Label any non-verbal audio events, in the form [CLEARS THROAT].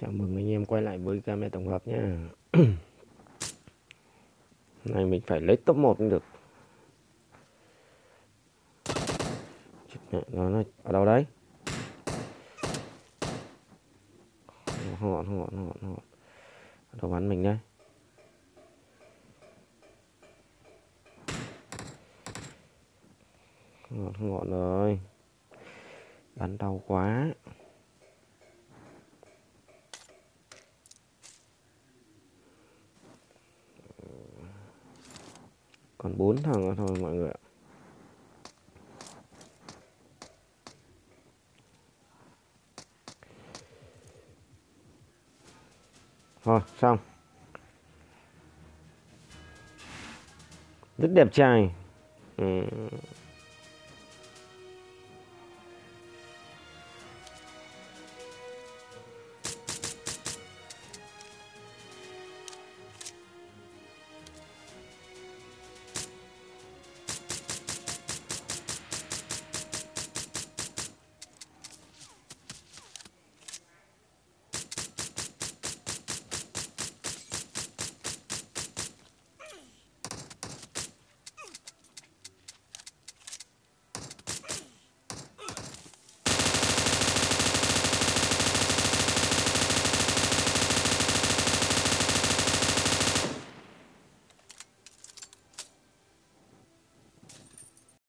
Chào mừng anh em quay lại với camera tổng hợp nhé [CLEARS THROAT] Này mình phải lấy top 1 mới được. Nó, nó ở đâu đấy? Không gọn, không gọn, không gọn, không gọn đâu bắn mình đây. Không gọn, không gọn rồi. Bắn đau quá. Còn bốn thằng nữa thôi mọi người ạ Rồi, xong. Rất đẹp trai. Ừ.